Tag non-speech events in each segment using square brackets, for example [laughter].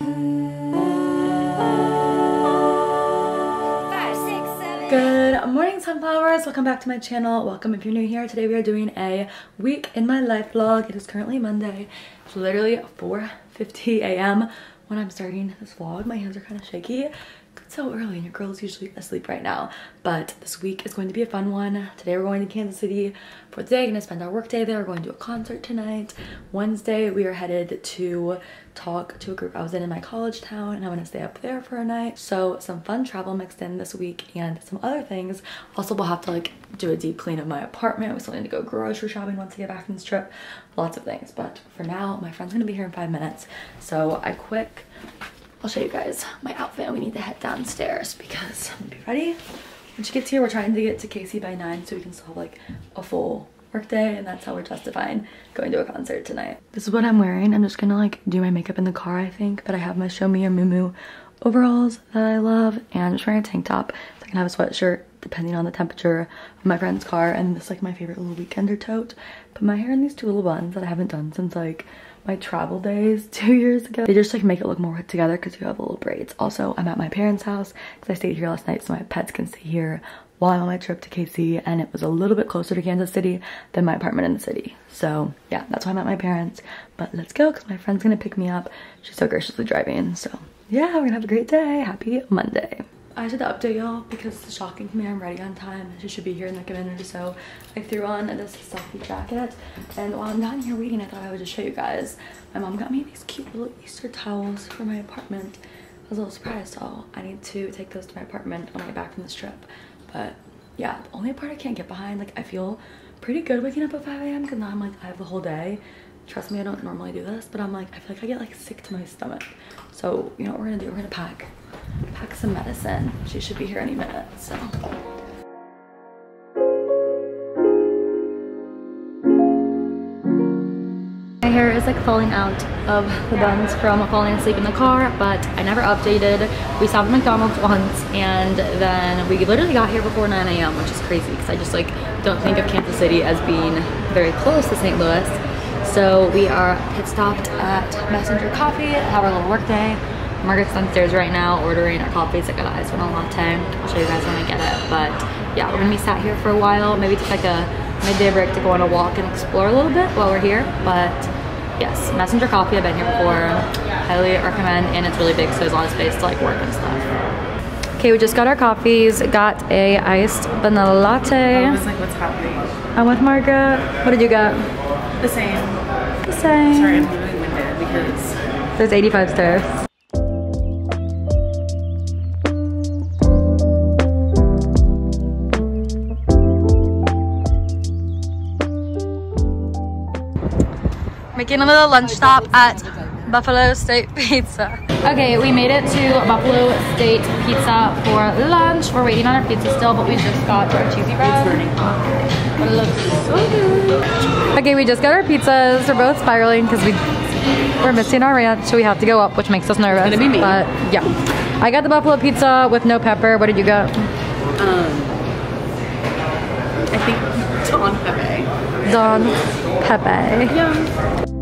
Good morning sunflowers, welcome back to my channel. Welcome if you're new here. Today we are doing a week in my life vlog. It is currently Monday. It's literally 4.50 a.m. when I'm starting this vlog. My hands are kind of shaky so early and your girl's usually asleep right now. But this week is going to be a fun one. Today we're going to Kansas City for the day. Gonna spend our work day there. We're going to a concert tonight. Wednesday we are headed to talk to a group I was in in my college town and I'm gonna stay up there for a night. So some fun travel mixed in this week and some other things. Also we'll have to like do a deep clean of my apartment. We still need to go grocery shopping once I get back from this trip. Lots of things. But for now, my friend's gonna be here in five minutes. So I quick I'll show you guys my outfit. We need to head downstairs because I'm gonna be ready. When she gets here, we're trying to get to Casey by 9 so we can still have like a full work day and that's how we're justifying going to a concert tonight. This is what I'm wearing. I'm just gonna like do my makeup in the car, I think. But I have my Show Me Your Mumu overalls that I love and I'm just wearing a tank top. So I can have a sweatshirt depending on the temperature of my friend's car and this is like my favorite little weekender tote. Put my hair in these two little buns that I haven't done since like my travel days [laughs] two years ago. They just like make it look more together because you have little braids. Also, I'm at my parents' house because I stayed here last night so my pets can stay here while I'm on my trip to KC and it was a little bit closer to Kansas City than my apartment in the city. So yeah, that's why I'm at my parents. But let's go because my friend's gonna pick me up. She's so graciously driving. So yeah, we're gonna have a great day. Happy Monday. I had to update y'all because it's shocking to me I'm ready on time. She should be here in like a minute or so. I threw on this stuffy jacket and while I'm down here waiting I thought I would just show you guys. My mom got me these cute little Easter towels for my apartment. I was a little surprised so I need to take those to my apartment when I get back from this trip. But yeah, the only part I can't get behind, like I feel pretty good waking up at 5 a.m. because now I'm like I have the whole day. Trust me, I don't normally do this, but I'm like, I feel like I get like sick to my stomach. So you know what we're gonna do? We're gonna pack pack some medicine. She should be here any minute, so. My hair is like falling out of the buns from falling asleep in the car, but I never updated. We stopped at McDonald's once and then we literally got here before 9 a.m., which is crazy because I just like don't think of Kansas City as being very close to St. Louis. So we are pit stopped at Messenger Coffee, have our little work day. Margaret's downstairs right now ordering our coffees. I got an ice one latte. I'll show you guys when I get it. But yeah, we're gonna be sat here for a while. Maybe take like a midday break to go on a walk and explore a little bit while we're here. But yes, Messenger Coffee. I've been here before. Highly recommend. And it's really big, so there's a lot of space to like work and stuff. Okay, we just got our coffees. Got a iced vanilla latte. I was like, what's happening? I'm with Margaret. What did you get? The same. The same. Sorry, I'm really winded because there's 85 stairs. Making a little lunch stop at Buffalo State [laughs] Pizza. Okay, we made it to Buffalo State Pizza for lunch. We're waiting on our pizza still, but we just got our cheesy bread. It looks so good. Okay, we just got our pizzas. We're both spiraling because we we're missing our ranch, so we have to go up, which makes us nervous. It's gonna be me. But yeah, I got the buffalo pizza with no pepper. What did you get? um, I think Don Pepe. Don Pepe. Yeah.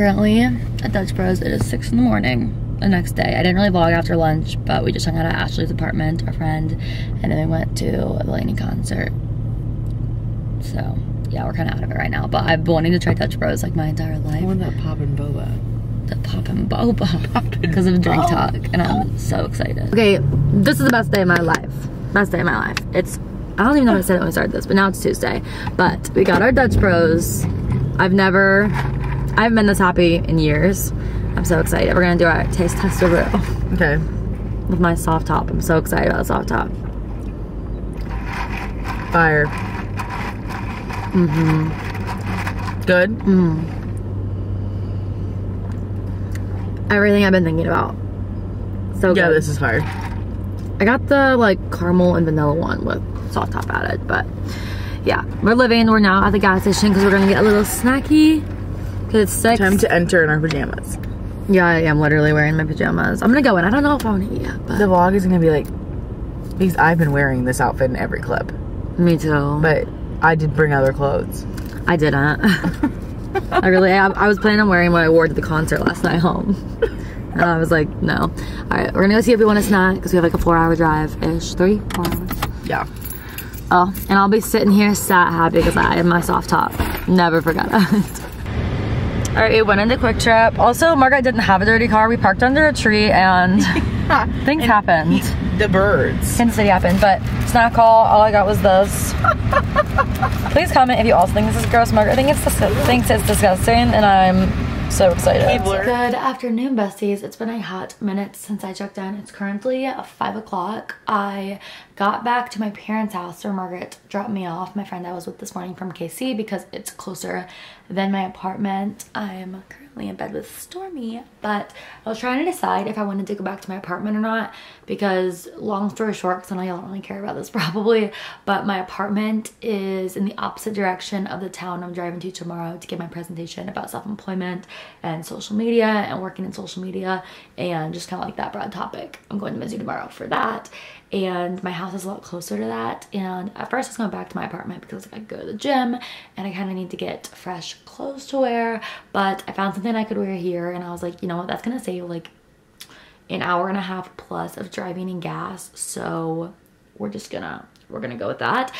Currently at Dutch Bros, it is 6 in the morning the next day. I didn't really vlog after lunch, but we just hung out at Ashley's apartment, our friend, and then we went to a LANY concert. So, yeah, we're kind of out of it right now, but I've been wanting to try Dutch Bros like my entire life. I want that popping boba. The popping boba [laughs] because of drink talk, and I'm so excited. Okay, this is the best day of my life. Best day of my life. It's I don't even know if I said it when we started this, but now it's Tuesday. But we got our Dutch Bros. I've never, I haven't been this happy in years. I'm so excited. We're gonna do our taste tester brew [laughs] Okay. with my soft top. I'm so excited about the soft top. Fire. Mm-hmm. Good. Mm. Everything I've been thinking about. So good. Yeah, good. this is fire. I got the like caramel and vanilla one with soft top added, but yeah, we're living. We're now at the gas station because we're gonna get a little snacky. It's six. Time to enter in our pajamas. yeah, I am literally wearing my pajamas. I'm gonna go in. I don't know if I want to eat yet, The vlog is gonna be like, because I've been wearing this outfit in every clip, me too. but I did bring other clothes. I didn't. [laughs] I really, I, I was planning on wearing what I wore to the concert last night home. [laughs] And I was like, no. All right, we're gonna go see if we want a snack because we have like a four hour drive ish. Three, four hours. Yeah. Oh, and I'll be sitting here sat happy because I have my soft top. Never forget it. [laughs] All right, we went into QuikTrip. Also, Margaret didn't have a dirty car. We parked under a tree and [laughs] things happened. The birds. Kansas City happened, but snack haul, all I got was this. [laughs] Please comment if you also think this is gross. Margaret I think it's dis- thinks it's disgusting, and I'm so excited. Keebler. Good afternoon, besties. It's been a hot minute since I checked in. It's currently 5 o'clock. I got back to my parents' house, or Margaret dropped me off, my friend I was with this morning from KC, because it's closer than my apartment. I'm currently in bed with Stormy, but I was trying to decide if I wanted to go back to my apartment or not because long story short, because I know y'all don't really care about this [laughs] probably, but my apartment is in the opposite direction of the town I'm driving to tomorrow to give my presentation about self-employment and social media and working in social media and just kind of like that broad topic. I'm going to Mizzou tomorrow for that. And my house is a lot closer to that. And at first I was going back to my apartment because like I go to the gym and I kind of need to get fresh clothes to wear. But I found something I could wear here and I was like you know what? That's gonna save like an hour and a half plus of driving and gas so we're just gonna we're gonna go with that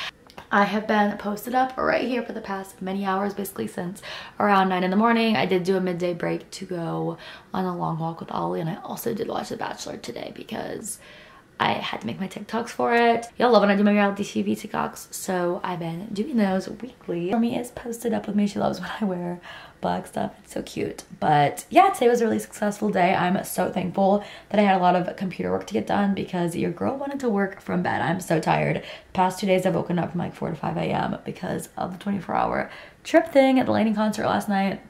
I have been posted up right here for the past many hours, basically since around 9 in the morning. I did do a midday break to go on a long walk with Ollie, and I also did watch The Bachelor today because I had to make my TikToks for it. Y'all love when I do my reality TV TikToks, so I've been doing those weekly. Stormy is posted up with me. She loves what I wear black stuff. It's so cute. But yeah, today was a really successful day. I'm so thankful that I had a lot of computer work to get done because your girl wanted to work from bed. I'm so tired. Past two days I've woken up from like 4 to 5 a.m. because of the 24 hour trip thing at the Lightning concert last night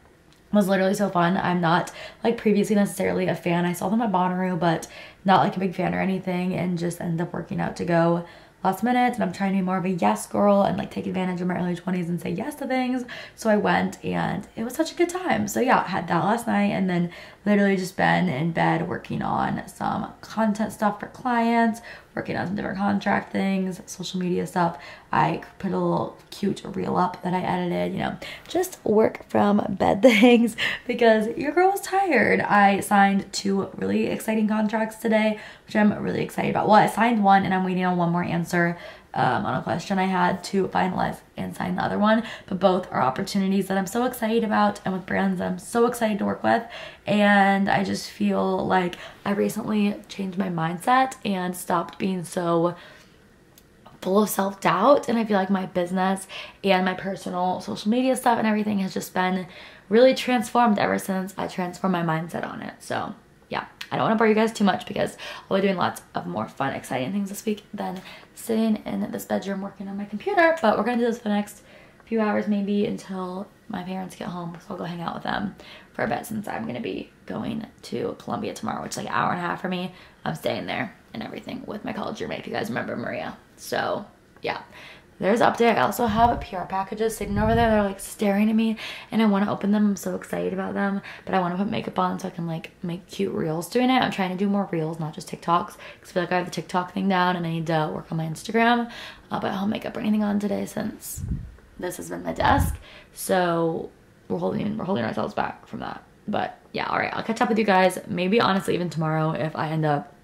was literally so fun. I'm not like previously necessarily a fan. I saw them at Bonnaroo, but not like a big fan or anything, and just ended up working out to go last minute. And I'm trying to be more of a yes girl and like take advantage of my early 20s and say yes to things. So I went, and it was such a good time. So yeah, I had that last night, and then literally just been in bed working on some content stuff for clients, working on some different contract things, social media stuff. I put a little cute reel up that I edited, you know, just work from bed [laughs] things because your girl was tired. I signed two really exciting contracts today, which I'm really excited about. Well, I signed one and I'm waiting on one more answer um, on a question I had to finalize and sign the other one. But both are opportunities that I'm so excited about and with brands I'm so excited to work with. And I just feel like I recently changed my mindset and stopped being so full of self-doubt and I feel like my business and my personal social media stuff and everything has just been really transformed ever since I transformed my mindset on it. So yeah, I don't want to bore you guys too much because I'll be doing lots of more fun, exciting things this week than sitting in this bedroom working on my computer. But we're to do this for the next few hours maybe until my parents get home. So I'll go hang out with them for a bit since I'm to be going to Columbia tomorrow, which is like an hour and a half for me. I'm staying there and everything with my college roommate, if you guys remember Maria. So yeah, there's update. I also have a PR packages sitting over there. They're like staring at me and I want to open them. I'm so excited about them, but I want to put makeup on so I can like make cute reels doing it. I'm trying to do more reels, not just TikToks because I feel like I have the TikTok thing down and I need to work on my Instagram. Uh, but I don't makeup or anything on today since this has been my desk. So we're holding, we're holding ourselves back from that. But yeah, all right, I'll catch up with you guys. Maybe honestly even tomorrow if I end up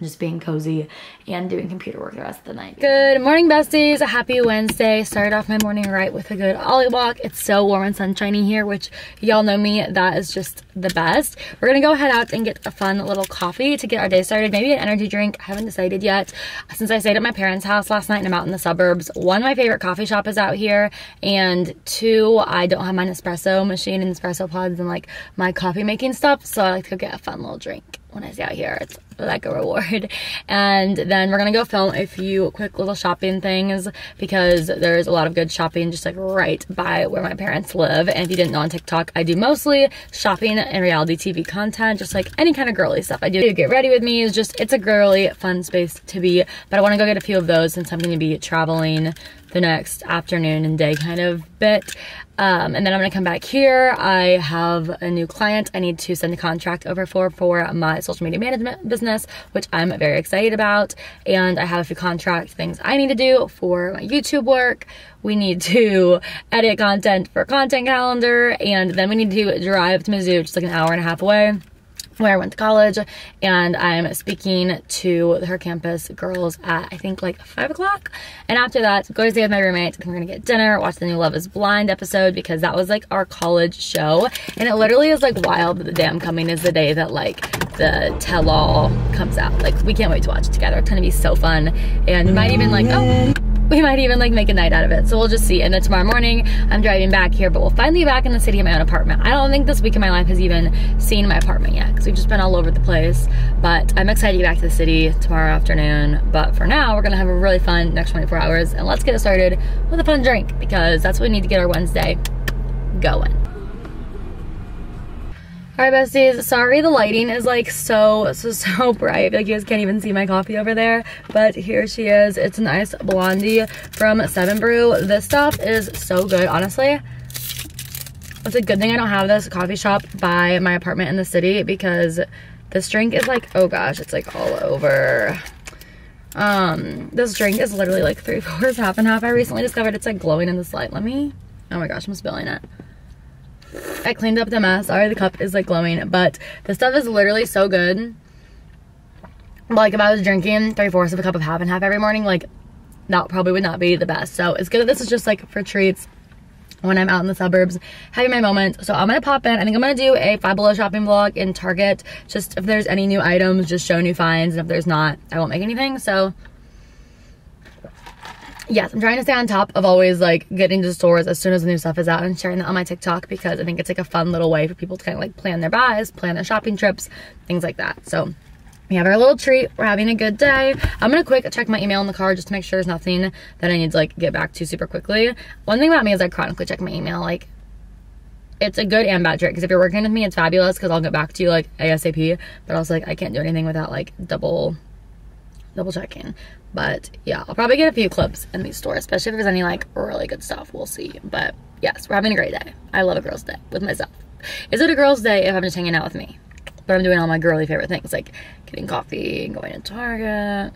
just being cozy and doing computer work the rest of the night. Good morning, besties. A happy Wednesday. Started off my morning right with a good Ollie walk. It's so warm and sunshiny here, which y'all know me. That is just the best. We're gonna go head out and get a fun little coffee to get our day started. Maybe an energy drink. I haven't decided yet. Since I stayed at my parents' house last night and I'm out in the suburbs, one, my favorite coffee shop is out here, and two, I don't have my Nespresso machine and Nespresso pods and like my coffee making stuff, so I like to go get a fun little drink when I stay out here. It's like a reward. [laughs] And then we're gonna go film a few quick little shopping things because there's a lot of good shopping just like right by where my parents live. And if you didn't know on TikTok, I do mostly shopping and reality TV content, just like any kind of girly stuff. I do get ready with me is just, it's a girly fun space to be, but I wanna go get a few of those since I'm gonna be traveling the next afternoon and day kind of bit. Um, and then I'm gonna come back here. I have a new client I need to send a contract over for for my social media management business, which I'm very excited about. And I have a few contract things I need to do for my YouTube work. We need to [laughs] edit content for content calendar, and then we need to drive to Mizzou, just like an hour and a half away where I went to college and I'm speaking to her campus girls at I think like five o'clock. And after that, go to stay with my roommate. Then we're gonna get dinner, watch the new Love is Blind episode because that was like our college show. And it literally is like wild that the damn coming is the day that like the tell all comes out. Like we can't wait to watch it together. It's gonna be so fun. And might even like oh we might even like make a night out of it. So we'll just see. And then tomorrow morning, I'm driving back here, but we'll finally be back in the city in my own apartment. I don't think this week in my life has even seen my apartment yet because we've just been all over the place. But I'm excited to get back to the city tomorrow afternoon. But for now, we're gonna have a really fun next 24 hours and let's get it started with a fun drink because that's what we need to get our Wednesday going. Alright besties, sorry the lighting is like so, so, so [laughs] bright. like you guys can't even see my coffee over there. But here she is. It's a nice blondie from 7 Brew. This stuff is so good, honestly. It's a good thing I don't have this coffee shop by my apartment in the city because this drink is like, oh gosh, it's like all over. Um, this drink is literally like three [laughs] fourths, half and half. I recently discovered it's like glowing in this light. Let me, oh my gosh, I'm spilling it. I cleaned up the mess. Sorry, the cup is like glowing, but the stuff is literally so good. Like if I was drinking three fourths of a cup of half and half every morning, like that probably would not be the best. So it's good that this is just like for treats when I'm out in the suburbs having my moments. So I'm gonna pop in. I think I'm gonna do a Five Below shopping vlog in Target. Just if there's any new items, just show new finds. And if there's not, I won't make anything. So yes, I'm trying to stay on top of always like getting to stores as soon as the new stuff is out and sharing that on my TikTok because I think it's like a fun little way for people to kind of like plan their buys, plan their shopping trips, things like that. So we have our little treat. We're having a good day. I'm gonna quick check my email in the car just to make sure there's nothing that I need to like get back to super quickly. One thing about me is I chronically check my email. Like it's a good and bad trick because if you're working with me, it's fabulous because I'll get back to you like ASAP. But also like I can't do anything without like double double checking. But yeah, I'll probably get a few clips in these stores, especially if there's any like really good stuff. We'll see. But yes, we're having a great day. I love a girl's day with myself. Is it a girl's day if I'm just hanging out with me? But I'm doing all my girly favorite things like getting coffee and going to Target.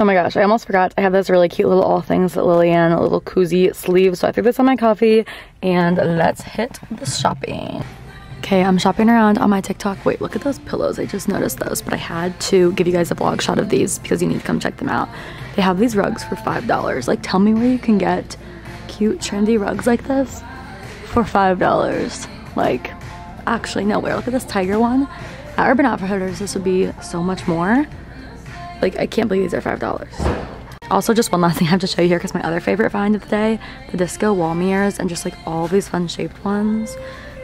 Oh my gosh, I almost forgot. I have this really cute little All Things Lillian little koozie sleeve. So I threw this on my coffee and let's hit the shopping. Okay, I'm shopping around on my TikTok. Wait, look at those pillows. I just noticed those, but I had to give you guys a vlog shot of these because you need to come check them out. They have these rugs for $5. Like, tell me where you can get cute, trendy rugs like this for $5. Like, actually, nowhere. Look at this tiger one. At Urban Outfitters, this would be so much more. Like, I can't believe these are $5. Also, just one last thing I have to show you here because my other favorite find of the day, the disco wall mirrors and just like all these fun shaped ones.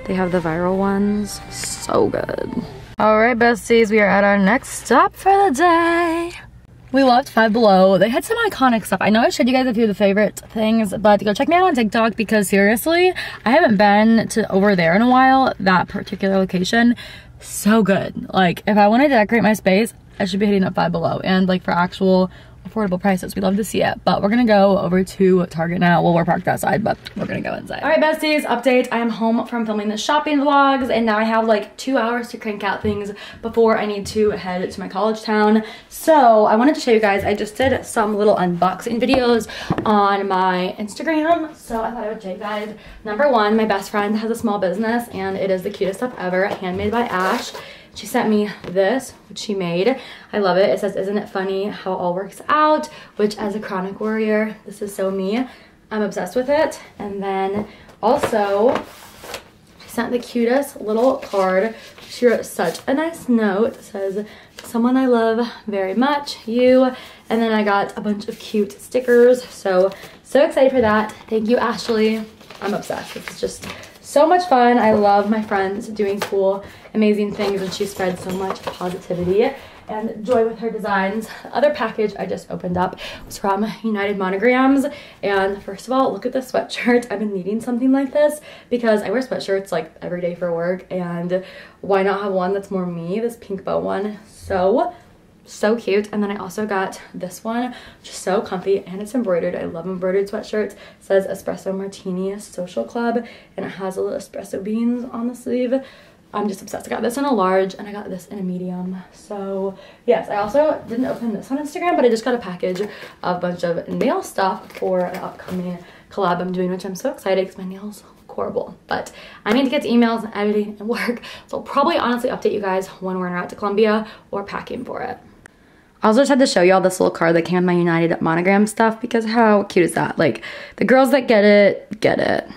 They have the viral ones. So good. All right, besties, we are at our next stop for the day. We loved Five Below. They had some iconic stuff. I know I showed you guys a few of the favorite things, but go check me out on TikTok because seriously, I haven't been to over there in a while. That particular location, so good. Like, if I want to decorate my space, I should be hitting up Five Below. And like for actual affordable prices. We love to see it. But we're gonna go over to Target now. Well, we're parked outside, but we're gonna go inside. All right, besties, update. I am home from filming the shopping vlogs, and now I have like two hours to crank out things before I need to head to my college town. So I wanted to show you guys, I just did some little unboxing videos on my Instagram. So I thought I would show you guys. Number one, my best friend has a small business, and it is the cutest stuff ever, handmade by Ash. She sent me this, which she made. I love it. It says, isn't it funny how it all works out? Which as a chronic warrior, this is so me. I'm obsessed with it. And then also, she sent the cutest little card. She wrote such a nice note. It says, someone I love very much, you. And then I got a bunch of cute stickers. So, so excited for that. Thank you, Ashley. I'm obsessed. This is just so much fun. I love my friends doing cool, amazing things, and she spreads so much positivity and joy with her designs. The other package I just opened up was from United Monograms. And first of all, look at this sweatshirt. I've been needing something like this because I wear sweatshirts like every day for work. And why not have one that's more me? This pink bow one. So so cute and then i also got this one just so comfy and it's embroidered i love embroidered sweatshirts it says espresso martini social club and it has a little espresso beans on the sleeve i'm just obsessed i got this in a large and i got this in a medium so yes i also didn't open this on instagram but i just got a package of a bunch of nail stuff for an upcoming collab i'm doing which i'm so excited because my nails look horrible but i need to get to emails and editing and work so i'll probably honestly update you guys when we're en route to columbia or packing for it I also just had to show y'all this little card that came with my United monogram stuff because how cute is that? Like, the girls that get it, get it.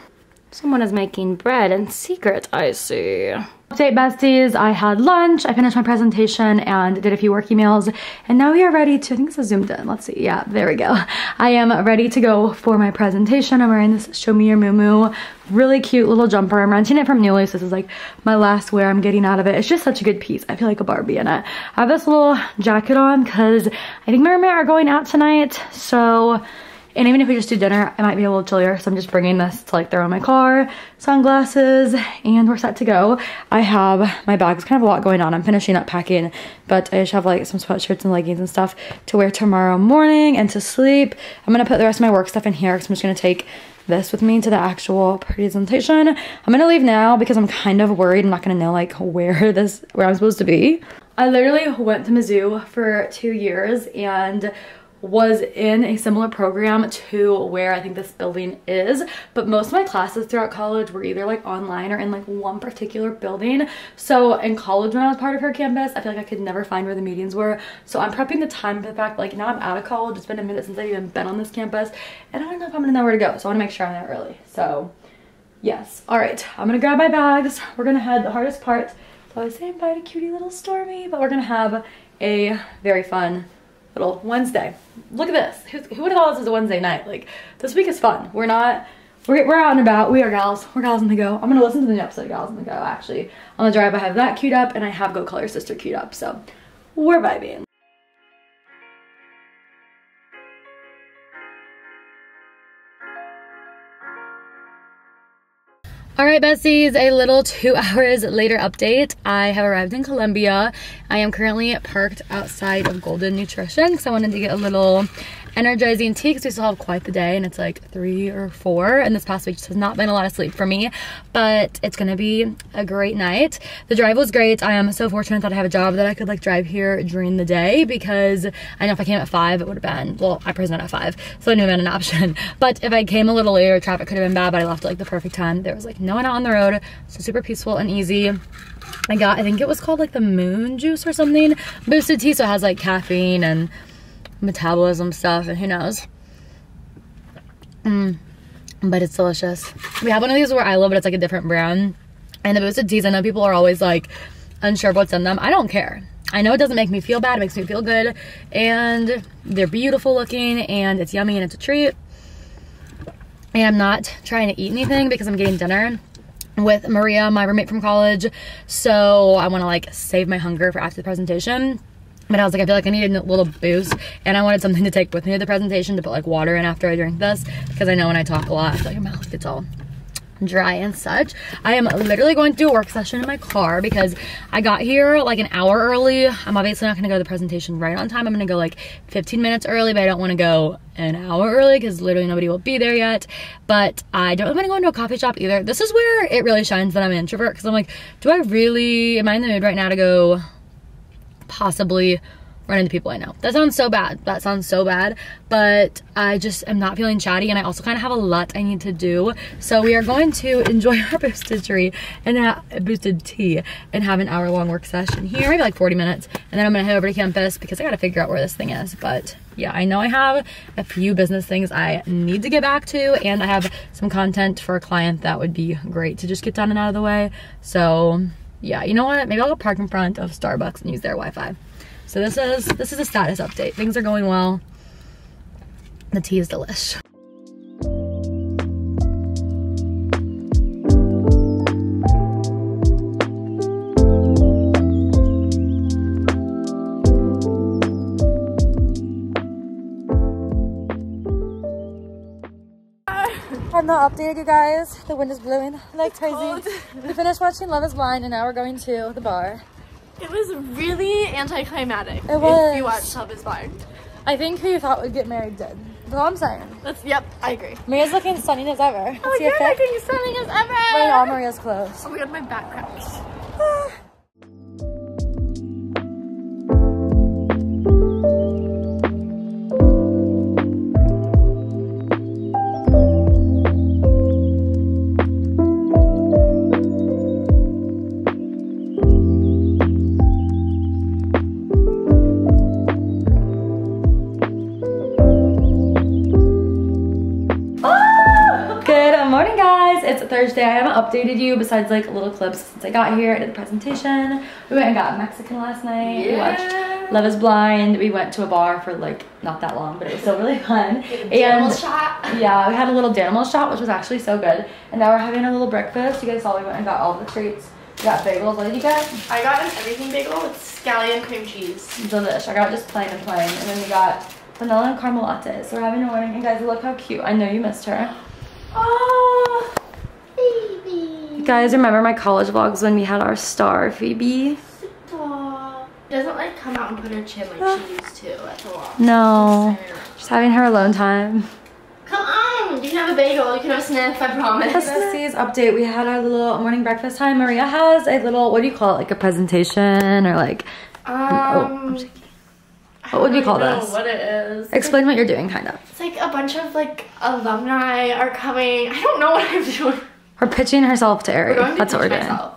Someone is making bread in secret, I see. Update besties, I had lunch, I finished my presentation and did a few work emails and now we are ready to, I think this is zoomed in, let's see, yeah, there we go. I am ready to go for my presentation. I'm wearing this Show Me Your Moo really cute little jumper. I'm renting it from Nuuly, so this is like my last wear I'm getting out of it. It's just such a good piece. I feel like a Barbie in it. I have this little jacket on because I think my roommate are going out tonight, so and even if we just do dinner, I might be a little chillier. So I'm just bringing this to like throw in my car, sunglasses, and we're set to go. I have my bag. It's kind of a lot going on. I'm finishing up packing, but I just have like some sweatshirts and leggings and stuff to wear tomorrow morning and to sleep. I'm to put the rest of my work stuff in here because I'm just to take this with me to the actual presentation. I'm gonna leave now because I'm kind of worried I'm not gonna know like [laughs] where this, where I'm supposed to be. I literally went to Mizzou for two years and was in a similar program to where I think this building is, but most of my classes throughout college were either like online or in like one particular building. So in college when I was part of her campus, I feel like I could never find where the meetings were. So I'm prepping the time for the fact like now I'm out of college. It's been a minute since I've even been on this campus and I don't know if I'm gonna know where to go. So I wanna make sure I'm there early. So yes, all right, I'm gonna grab my bags. We're gonna head the hardest part. So I saying bye to cutie little Stormy, but we're gonna have a very fun little Wednesday. Look at this. Who's, who would have thought this is a Wednesday night? Like, this week is fun. We're not, we're, we're out and about. We are gals. We're gals on the go. I'm going to listen to the new episode of Gals on the Go, actually. On the drive, I have that queued up, and I have Go Color Sister queued up. So, we're vibing. All right, besties, a little two [laughs] hours later update. I have arrived in Columbia. I am currently parked outside of Golden Nutrition because I wanted to get a little energizing tea because we still have quite the day and it's like three or four and this past week just has not been a lot of sleep for me but it's gonna be a great night. The drive was great. I am so fortunate that i have a job that i could like drive here during the day because i know if i came at five it would have been well i presented at five so i knew it had an option. [laughs] But if i came a little later traffic could have been bad but i left at like the perfect time. There was like no one out on the road so super peaceful and easy. I got, I think it was called like the moon juice or something. Boosted tea, so it has like caffeine and metabolism stuff and who knows. Mm, but it's delicious. We have one of these where I live, but it's like a different brand. And the boosted teas, I know people are always like unsure of what's in them. I don't care. I know it doesn't make me feel bad. It makes me feel good. And they're beautiful looking and it's yummy and it's a treat. And I'm not trying to eat anything because I'm getting dinner with Maria, my roommate from college. So I want to like save my hunger for after the presentation. But I was like, I feel like I need a little boost and I wanted something to take with me to the presentation to put like water in after I drink this because I know when I talk a lot, I feel like my mouth gets all dry and such. I am literally going to do a work session in my car because I got here like an hour early. I'm obviously not going to go to the presentation right on time. I'm going to go like 15 minutes early, but I don't want to go an hour early because literally nobody will be there yet. But I don't want to go into a coffee shop either. This is where it really shines that I'm an introvert because I'm like, do I really, am I in the mood right now to go possibly run into people I know. That sounds so bad. That sounds so bad. But I just am not feeling chatty and I also kind of have a lot I need to do. So we are going to enjoy [laughs] our boosted tree and boosted tea and have an hour long work session here, maybe like 40 minutes. And then I'm gonna head over to campus because I gotta figure out where this thing is. But yeah, I know I have a few business things I need to get back to and I have some content for a client that would be great to just get done and out of the way. So yeah, you know what? Maybe I'll go park in front of Starbucks and use their Wi-Fi. So this is this is a status update. Things are going well. The tea is delish. I'm not updated, you guys. The wind is blowing like crazy. we finished watching Love is Blind and now we're going to the bar. It was really anticlimactic. It was. If you watched Love is Blind. I think who you thought would get married did. That's all I'm saying. That's yep, I agree. Maria's looking stunning as ever. Oh Let's Oh, you're looking stunning as ever. Wearing all Maria's clothes. Oh my god, my back cracks. Updated you besides like little clips since I got here. I did the presentation. We went and got Mexican last night. Yeah. We watched Love is Blind. We went to a bar for like not that long, but it was still really fun. Animal And shot. yeah, we had a little Danimal shot, which was actually so good. And now we're having a little breakfast. You guys saw we went and got all the treats. We got bagels. What did you get? I got an everything bagel with scallion cream cheese. Delish. I got just plain and plain. And then we got vanilla and caramel lattes. So we're having a morning. And guys, look how cute. I know you missed her. Oh, You guys remember my college vlogs when we had our star, Phoebe? Aw. Doesn't like come out and put her chin like she used to at the wall. No. Just having her alone time. Come on, you can have a bagel. You can have a sniff. I promise. Besties [laughs] update. We had our little morning breakfast time. Maria has a little, what do you call it? Like a presentation or like, Um, shaking. I What would you call know this? What it is? explain what you're doing, kind of. It's like a bunch of like alumni are coming. I don't know what I'm doing. We're pitching herself to We're Ari. That's what we're pitch doing. myself.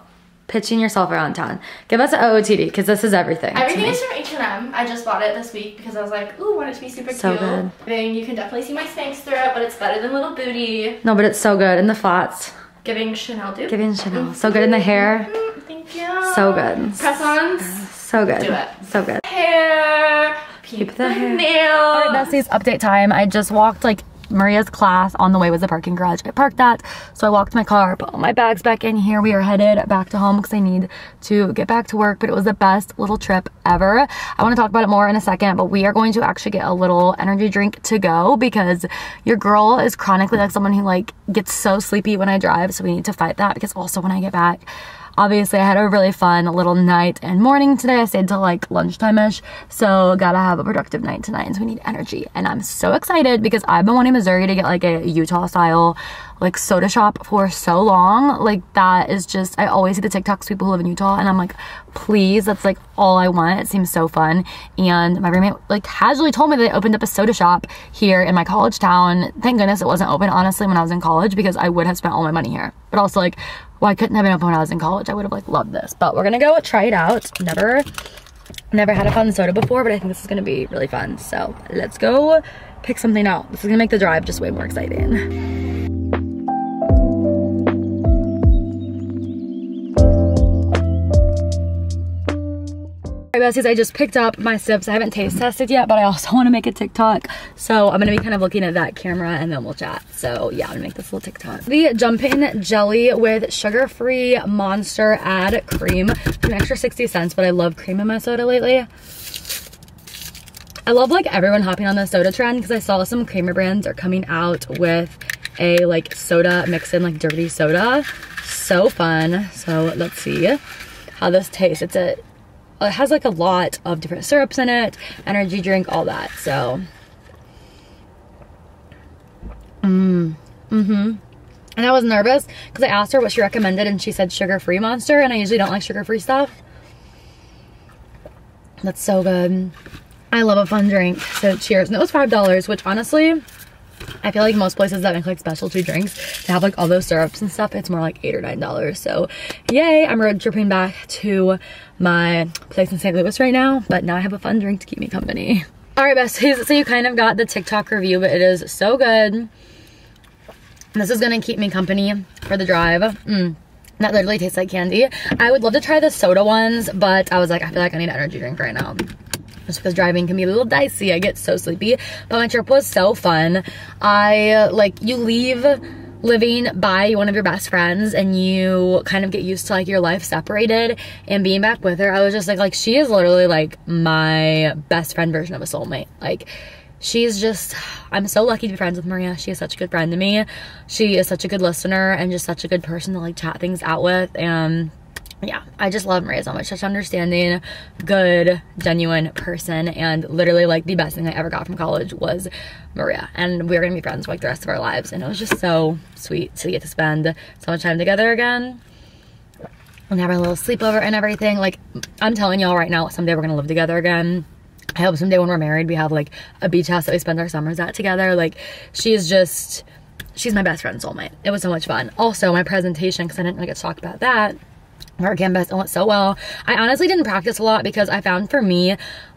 Pitching yourself around town. Give us an OOTD because this is everything. Everything is from H&M. I just bought it this week because I was like, ooh, want it to be super So cute. good. Then you can definitely see my Spanx through it, but it's better than Little Booty. No, but it's so good. And the flats. Giving Chanel dupe. Giving Chanel. So good in the hair. Mm, Thank you. So good. Press-ons. So good. Do it. So good. Hair. Keep, the the, hair. nails. All right, besties, update time. I just walked like Maria's class on the way was the parking garage. I parked that, so I walked my car, put all my bags back in here. We are headed back to home because I need to get back to work, but it was the best little trip ever. I want to talk about it more in a second, but we are going to actually get a little energy drink to go because your girl is chronically like someone who like gets so sleepy when I drive, so we need to fight that because also when I get back, obviously I had a really fun little night and morning today. I stayed till like lunchtime-ish. So gotta have a productive night tonight. So we need energy. And I'm so excited because I've been wanting Missouri to get like a Utah style like soda shop for so long. Like that is just I always see the TikToks people who live in Utah and I'm like, please, that's like all I want. It seems so fun. And my roommate like casually told me that they opened up a soda shop here in my college town. Thank goodness it wasn't open honestly when I was in college because I would have spent all my money here. But also like well, I couldn't have been open when I was in college. I would have like loved this. But we're gonna go try it out. Never never had a fun soda before, but I think this is gonna be really fun. So let's go pick something out. This is gonna make the drive just way more exciting. Besties, I just picked up my sips. I haven't taste tested yet, but I also [laughs] want to make a TikTok. So I'm going to be kind of looking at that camera and then we'll chat. So yeah, I'm going to make this little TikTok. The Jumpin' Jelly with sugar-free Monster Add Cream. An extra 60 cents, but I love cream in my soda lately. I love like everyone hopping on the soda trend because I saw some creamer brands are coming out with a like soda mix in like dirty soda. So fun. So let's see how this tastes. It's a it has like a lot of different syrups in it, energy drink, all that. So, mm, mm-hmm. And I was nervous because I asked her what she recommended and she said sugar-free Monster and I usually don't like sugar-free stuff. That's so good. I love a fun drink. So cheers. And it was $5, which honestly, I feel like most places that make like specialty drinks, they have like all those syrups and stuff. It's more like eight or nine dollars. So yay, I'm road tripping back to my place in St. Louis right now, but now I have a fun drink to keep me company. All right, besties, so you kind of got the TikTok review, but it is so good. This is gonna keep me company for the drive. Mm. That literally tastes like candy. I would love to try the soda ones, but I was like, I feel like I need an energy drink right now just because driving can be a little dicey. I get so sleepy. But my trip was so fun. I, like, you leave living by one of your best friends and you kind of get used to, like, your life separated and being back with her. I was just like, like, she is literally, like, my best friend version of a soulmate. Like, she's just i'm so lucky to be friends with maria she is such a good friend to me she is such a good listener and just such a good person to like chat things out with and yeah, I just love Maria so much. Such understanding, good, genuine person. And literally, like, the best thing I ever got from college was Maria. And we are going to be friends for, like, the rest of our lives. And it was just so sweet to get to spend so much time together again. And have our little sleepover and everything. Like, I'm telling y'all right now, someday we're going to live together again. I hope someday when we're married, we have, like, a beach house that we spend our summers at together. Like, she's just, she's my best friend soulmate. It was so much fun. Also, my presentation, because I didn't really get to talk about that our canvas. It went so well. I honestly didn't practice a lot because I found for me,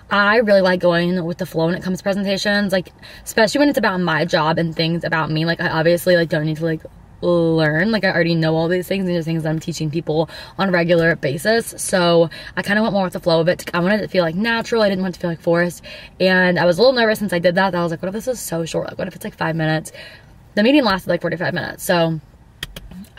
I really like going with the flow when it comes to presentations, like especially when it's about my job and things about me. Like I obviously like don't need to like learn like i already know all these things and these things i'm teaching people on a regular basis so i kind of went more with the flow of it i wanted it to feel like natural i didn't want it to feel like forced and i was a little nervous since i did that, that i was like what if this is so short like what if it's like five minutes the meeting lasted like 45 minutes so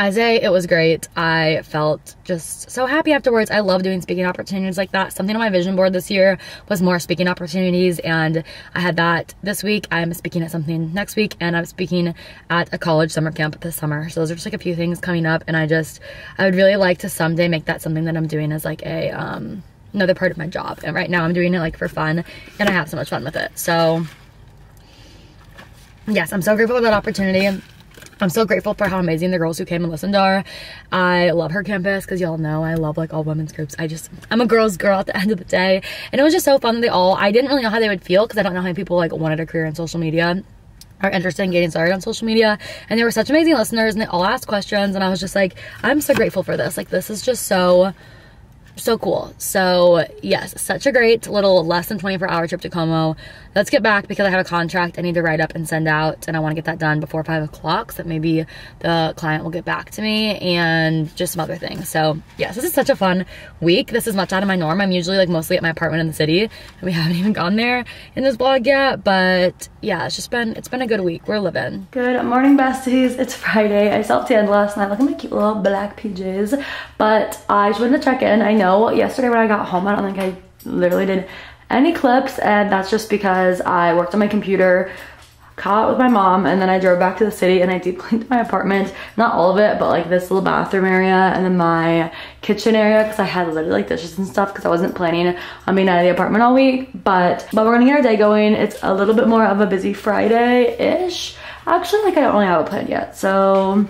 I say it was great. I felt just so happy afterwards. I love doing speaking opportunities like that. Something on my vision board this year was more speaking opportunities, and I had that this week. I'm speaking at something next week, and I'm speaking at a college summer camp this summer. So those are just like a few things coming up, and I just I would really like to someday make that something that I'm doing as like a um, another part of my job. And right now I'm doing it like for fun, and I have so much fun with it. So yes, I'm so grateful for that opportunity. I'm so grateful for how amazing the girls who came and listened are. I love her campus because y'all know I love like all women's groups. I just, I'm a girl's girl at the [laughs] end of the day. And it was just so fun they all, I didn't really know how they would feel because I don't know how many people like wanted a career in social media are interested in getting started on social media and they were such amazing listeners and they all asked questions and I was just like I'm so grateful for this like this is just so so cool. So yes, such a great little less than 24 hour trip to Como. Let's get back because I have a contract I need to write up and send out and I want to get that done before five o'clock so that maybe the client will get back to me and just some other things. So yes, this is such a fun week. This is much out of my norm. I'm usually like mostly at my apartment in the city and we [laughs] haven't even gone there in this vlog yet. But yeah, it's just been, it's been a good week. We're living. Good morning besties. It's Friday. I self-tanned last night. Look at my cute little black PJs. But I just wanted to check in. I know yesterday when I got home, I don't think I literally did any clips and that's just because I worked on my computer caught with my mom and then I drove back to the city and I deep cleaned my apartment. Not all of it but like this little bathroom area and then my kitchen area because I had literally like dishes and stuff because I wasn't planning on being out of the apartment all week. But but we're gonna get our day going it's a little bit more of a busy Friday-ish. Actually like I don't really have a plan yet so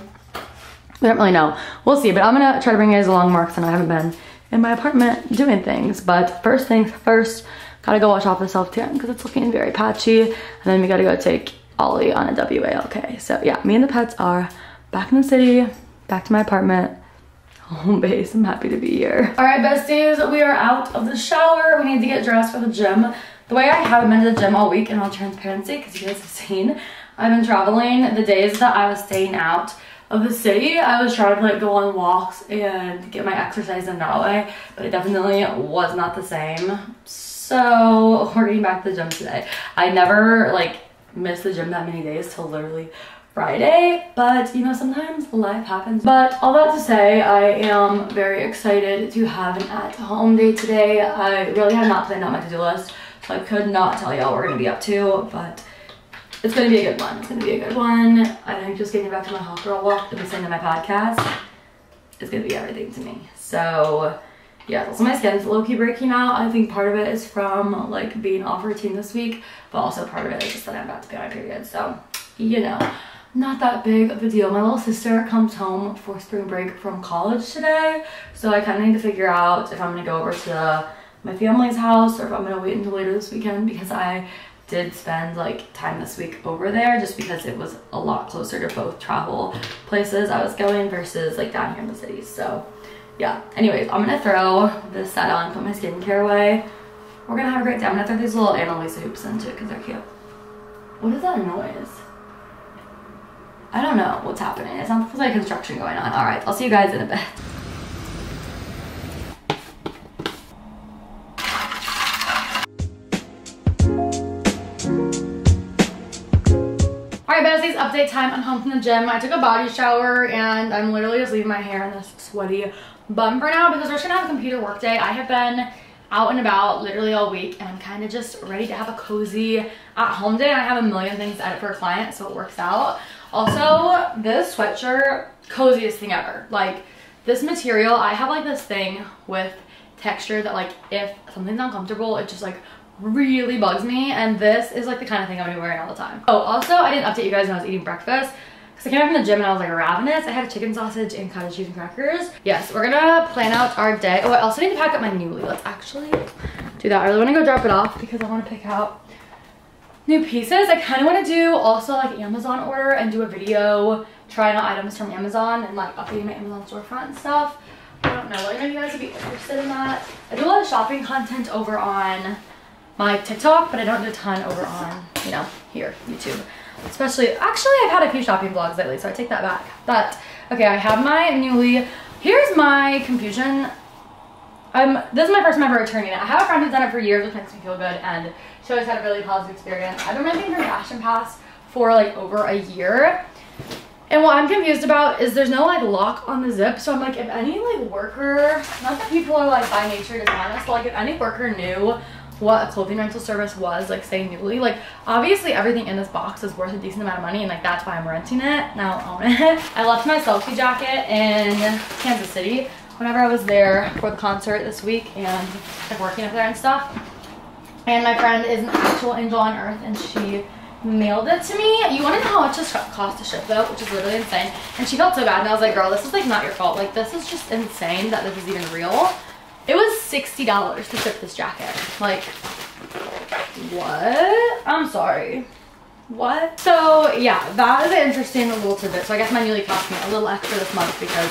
we don't really know. We'll see but I'm gonna try to bring you guys along more because I haven't been in my apartment doing things. But first things first Gotta go wash off the self-tan because it's looking very patchy. And then we gotta go take Ollie on a WALK. So yeah, me and the pets are back in the city, back to my apartment, [laughs] home base. I'm happy to be here. All right, besties, we are out of the shower. We need to get dressed for the gym. The way I haven't been to the gym all week in all transparency, because you guys have seen, I've been traveling the days that I was staying out of the city. I was trying to like go on walks and get my exercise in that way, but it definitely was not the same. So we're getting back to the gym today. I never like miss the gym that many days till literally Friday, but you know, sometimes life happens. But all that to say, I am very excited to have an at-home day today. I really have not planned out my to-do list, so I could not tell y'all what we're gonna be up to, but it's gonna be a good one. It's gonna be a good one. I think just getting back to my hot girl walk and listening to my podcast is gonna be everything to me. So yeah, also my skin's low-key breaking out. I think part of it is from like being off routine this week, but also part of it is just that I'm about to be on my period. So, you know, not that big of a deal. My little sister comes home for spring break from college today. So I kind of need to figure out if I'm going to go over to my family's house or if I'm going to wait until later this weekend because I did spend like time this week over there just because it was a lot closer to both travel places I was going versus like down here in the city. So yeah, anyways, I'm gonna throw this set on, put my skincare away. We're gonna have a great day. I'm gonna throw these little Annalisa hoops into it because they're cute. What is that noise? I don't know what's happening. It sounds like construction going on. All right, I'll see you guys in a bit. Alright update time. I'm home from the gym. I took a body shower and I'm literally just leaving my hair in this sweaty bum for now because we're just gonna have a computer work day. I have been out and about literally all week and I'm kind of just ready to have a cozy at home day. I have a million things to edit for a client so it works out. Also, this sweatshirt, coziest thing ever. Like, this material, I have like this thing with texture that like if something's uncomfortable, it just like really bugs me. And this is like the kind of thing I'm gonna be wearing all the time. Oh, also I didn't update you guys when I was eating breakfast. Cause I came back from the gym and I was like ravenous. I had a chicken sausage and cottage cheese and crackers. Yes, we're gonna plan out our day. Oh, I also need to pack up my Nuuly. Let's actually do that. I really wanna go drop it off because I wanna pick out new pieces. I kind of want to do also like Amazon order and do a video trying out items from Amazon and like updating my Amazon storefront and stuff. I don't know. Me know you guys would be interested in that. I do a lot of shopping content over on my TikTok, but I don't do a ton over on, you know, here, YouTube. Especially, actually, I've had a few shopping vlogs lately, so I take that back. But, okay, I have my Nuuly, Here's my confusion. Um, this is my first time ever returning it. I have a friend who's done it for years, which makes me feel good, and she always had a really positive experience. I've been renting from Fashion Pass for like over a year. And what I'm confused about is there's no like lock on the zip. So I'm like, if any like worker, not that people are like by nature dishonest, but like if any worker knew what a clothing rental service was, like say Nuuly like obviously everything in this box is worth a decent amount of money and like that's why I'm renting it. Now own it. [laughs] I left my selfie jacket in Kansas City whenever I was there for the concert this week and like working up there and stuff. And my friend is an actual angel on earth and she mailed it to me. You want to know how much this cost to ship though, which is literally insane. And she felt so bad and I was like, girl, this is like not your fault. Like this is just insane that this is even real. It was $60 to ship this jacket. Like, what? I'm sorry. What? So yeah, that is an interesting little tidbit. So I guess my Nuuly cost me a little extra this month because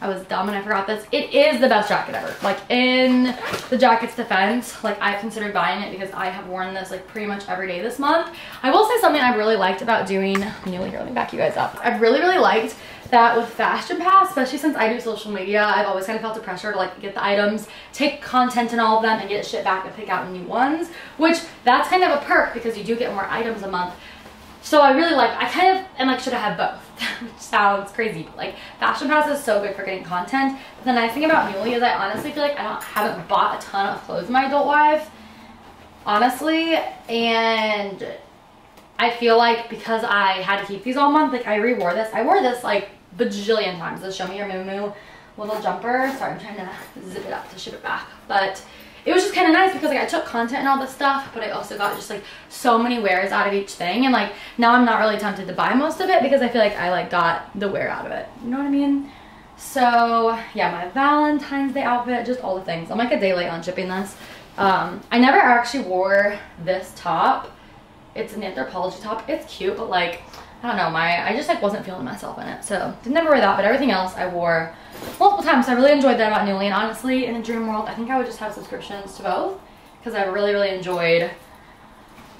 I was dumb and I forgot this. It is the best jacket ever. Like in the jacket's defense, like I've considered buying it because I have worn this like pretty much every day this month. I will say something I really liked about doing, Nuuly here, let me back you guys up. I've really, really liked that with Fashion Pass, especially since I do social media, I've always kind of felt the pressure to like get the items, take content in all of them and get shit back and pick out new ones, which that's kind of a perk because you do get more items a month. So I really like, I kind of am like, should I have both, [laughs] which sounds crazy, but like Fashion Pass is so good for getting content. But the nice thing about Nuuly is I honestly feel like I don't haven't bought a ton of clothes in my adult life, honestly, and I feel like because I had to keep these all month, like I re-wore this. I wore this like bajillion times. This Show Me Your Mumu little jumper. Sorry, I'm trying to zip it up to ship it back. But it was just kind of nice because like I took content and all this stuff, but I also got just like so many wears out of each thing. And like now I'm not really tempted to buy most of it because I feel like I like got the wear out of it. You know what I mean? So yeah, my Valentine's Day outfit, just all the things. I'm like a day late on shipping this. Um, I never actually wore this top. It's an Anthropologie top. It's cute, but like, I don't know, my I just like wasn't feeling myself in it. So did never wear that, but everything else I wore multiple times. So I really enjoyed that about Nuuly. And honestly, in a dream world, I think I would just have subscriptions to both because I really, really enjoyed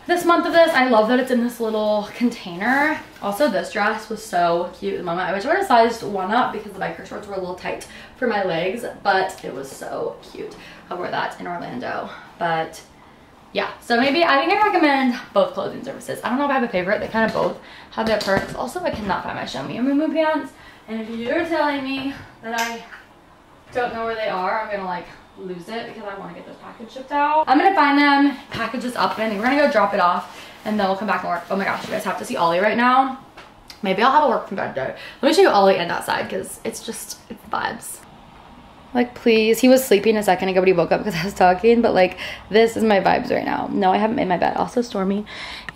this month of this. I love that it's in this little container. Also, this dress was so cute at the moment. I wish I would have sized one up because the biker shorts were a little tight for my legs, but it was so cute. I wore that in Orlando, but yeah, so maybe I think I recommend both clothing services. I don't know if I have a favorite. They kind of both have their perks. Also, I cannot find my Your Moo pants. And if you're telling me that I don't know where they are, I'm gonna like lose it because I want to get this package shipped out. I'm gonna find them, package this up, and I think we're gonna go drop it off and then we'll come back and work. Oh my gosh, you guys have to see Ollie right now. Maybe I'll have a work from bed day. Let me show you Ollie and outside because it's just, it's vibes. Like, please. He was sleeping a second ago, but he woke up because I was talking. But, like, this is my vibes right now. No, I haven't made my bed. Also, Stormy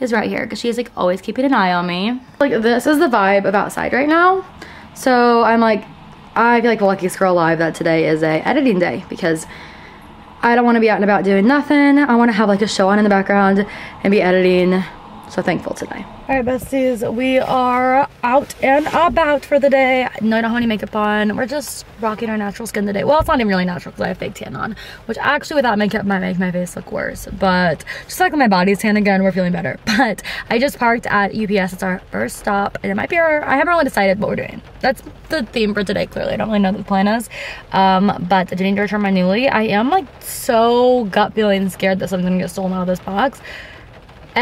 is right here because she's, like, always keeping an eye on me. Like, this is the vibe of outside right now. So, I'm, like, I feel like the luckiest girl alive that today is a editing day because I don't want to be out and about doing nothing. I want to have, like, a show on in the background and be editing so thankful today. All right, besties, we are out and about for the day. No, have any makeup on. We're just rocking our natural skin today. Well, it's not even really natural because I have fake tan on, which actually without makeup might make my face look worse. But just like my body's tan again, we're feeling better. [laughs] But I just parked at UPS. It's our first stop, and it might be our, I haven't really decided what we're doing. That's the theme for today, clearly. I don't really know what the plan is. Um, but I did need to return my Nuuly. I am like so gut feeling scared that something's gonna get stolen out of this box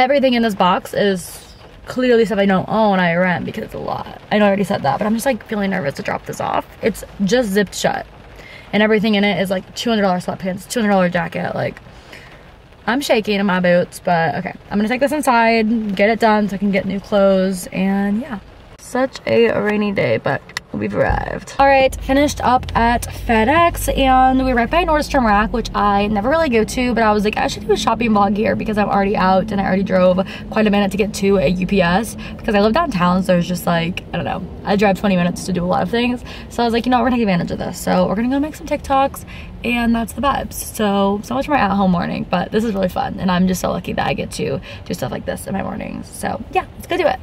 everything in this box is clearly stuff I don't own, oh, I rent because it's a lot. I know I already said that, but I'm just like feeling nervous to drop this off. It's just zipped shut. And everything in it is like $200 sweatpants, $200 jacket. Like, I'm shaking in my boots, but okay. I'm gonna take this inside, get it done so I can get new clothes, and yeah. Such a rainy day, but We've arrived. All right, finished up at FedEx and we're right by Nordstrom Rack, which I never really go to, but I was like, I should do a shopping vlog here because I'm already out and I already drove quite a minute to get to a UPS because I live downtown. So it's just like, I don't know, I drive 20 minutes to do a lot of things. So I was like, you know, we're gonna take advantage of this. So we're gonna go make some TikToks and that's the vibes. So, so much for my at home morning, but this is really fun. And I'm just so lucky that I get to do stuff like this in my mornings. So yeah, let's go do it.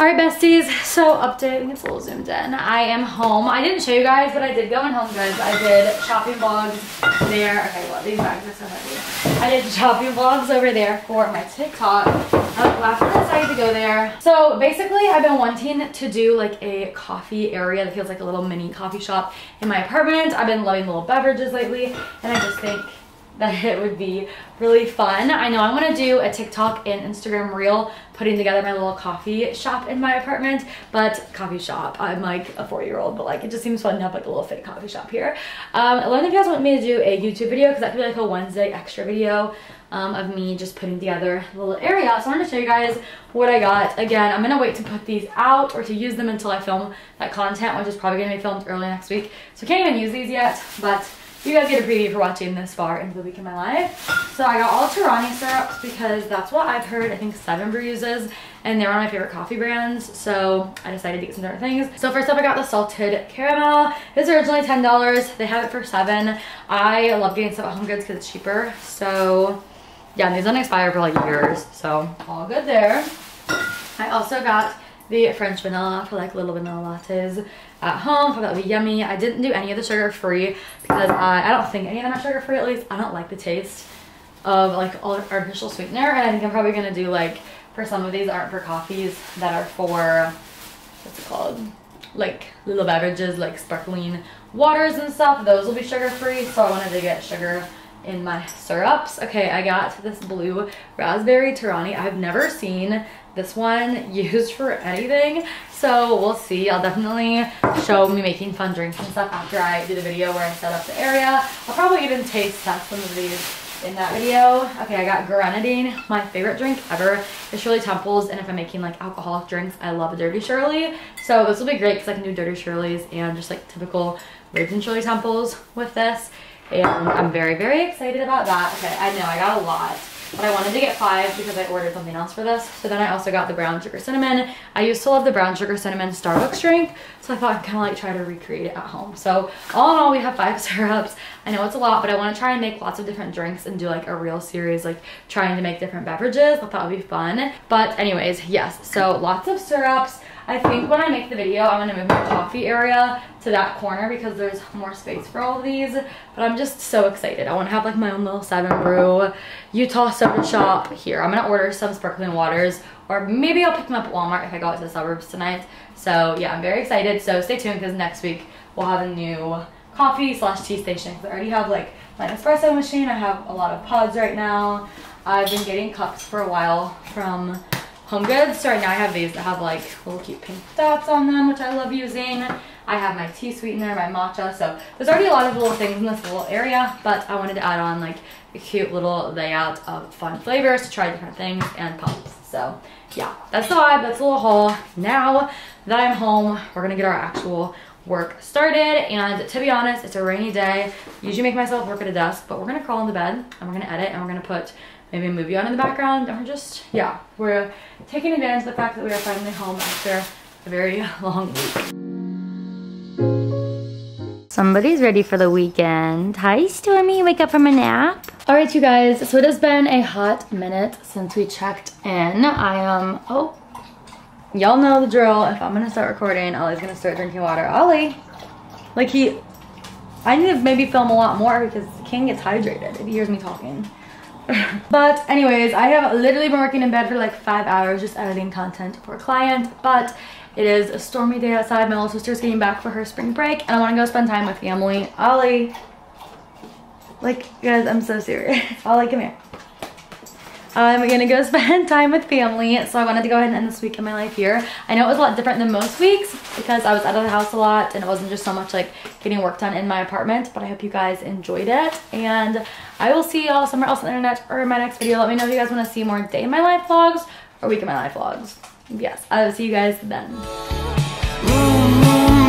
All right, besties, so update, it's a little zoomed in. I am home. I didn't show you guys, but I did go in Home Goods. I did shopping vlogs there. Okay, well, these bags are so heavy. I did shopping vlogs over there for my TikTok. Uh, Was glad I decided to go there. So basically, I've been wanting to do like a coffee area that feels like a little mini coffee shop in my apartment. I've been loving little beverages lately, and I just think that [laughs] it would be really fun. I know I want to do a TikTok and Instagram reel putting together my little coffee shop in my apartment, but coffee shop, I'm like a four year old, but like it just seems fun to have like a little fake coffee shop here. Um, let me know if you guys want me to do a YouTube video because that could be like a Wednesday extra video um, of me just putting together a little area. So I wanted to show you guys what I got. Again, I'm gonna wait to put these out or to use them until I film that content, which is probably gonna be filmed early next week. So I can't even use these yet, but you guys get a preview for watching this far into the week in my life. So I got all Torani syrups because that's what I've heard I think Seven Brew uses and they're one of my favorite coffee brands. So I decided to get some different things. So first up I got the salted caramel. It's originally $10. They have it for seven. I love getting stuff at Home Goods because it's cheaper. So yeah, these don't expire for like years. So all good there. I also got the French vanilla for like little vanilla lattes at home. Thought that would be yummy. I didn't do any of the sugar free because I, I don't think any of them are sugar free at least. I don't like the taste of like artificial sweetener and I think I'm probably gonna do like for some of these aren't for coffees that are for what's it called like little beverages like sparkling waters and stuff those will be sugar free so I wanted to get sugar in my syrups okay I got this blue raspberry Torani I've never seen this one used for anything. So we'll see. I'll definitely show me making fun drinks and stuff after i do the video where i set up the area. I'll probably even taste test some of these in that video. Okay i got grenadine my favorite drink ever. Is shirley temples and if i'm making like alcoholic drinks i love a dirty shirley. So this will be great because i can do dirty shirleys and just like typical raisin shirley temples with this. And i'm very very excited about that. Okay i know i got a lot but I wanted to get five because I ordered something else for this. So then I also got the brown sugar cinnamon. I used to love the brown sugar cinnamon Starbucks drink, so I thought I'd kind of like try to recreate it at home. So all in all, we have five [laughs] syrups. I know it's a lot, but I want to try and make lots of different drinks and do like a real series, like trying to make different beverages. I thought would be fun. But anyways, yes, so lots of syrups. I think when I make the video, I'm gonna move my coffee area to that corner because there's more space for all of these. But I'm just so excited. I wanna have like my own little seven brew Utah soda shop here. I'm gonna order some sparkling waters or maybe I'll pick them up at Walmart if I go out to the suburbs tonight. So yeah, I'm very excited. So stay tuned because next week we'll have a new coffee slash tea station. I already have like my espresso machine. I have a lot of pods right now. I've been getting cups for a while from Home Goods. So right now I have these that have like little cute pink dots on them, which I love using. I have my tea sweetener, my matcha. So there's already a lot of little things in this little area, but I wanted to add on like a cute little layout of fun flavors to try different things and pumps. So yeah, that's the vibe, that's a little haul. Now that I'm home, we're gonna get our actual work started. And to be honest, it's a rainy day. Usually make myself work at a desk, but we're gonna crawl into bed and we're gonna edit and we're gonna put maybe a movie on in the background and we're just, yeah, we're taking advantage of the fact that we are finally home after a very [laughs] long week. Somebody's ready for the weekend. Hi, Stormy. Wake up from a nap. All right, you guys. So it has been a hot minute since we checked in. I am, um, oh, y'all know the drill. If I'm gonna start recording, Ollie's gonna start drinking water. Ollie, like he, I need to maybe film a lot more because King gets hydrated if he hears me talking. [laughs] but anyways, I have literally been working in bed for like five hours just editing content for a client, but it is a stormy day outside. My little sister's getting back for her spring break and I want to go spend time with family. Ollie, like guys, I'm so serious. [laughs] Ollie, come here. Um, I'm gonna go spend [laughs] time with family. So I wanted to go ahead and end this week in my life here. I know it was a lot different than most weeks because I was out of the house a lot and it wasn't just so much like getting work done in my apartment, but I hope you guys enjoyed it. And I will see y'all somewhere else on the internet or in my next video. Let me know if you guys wanna see more day in my life vlogs or week in my life vlogs. Yes, I will see you guys then.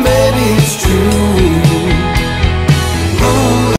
Baby.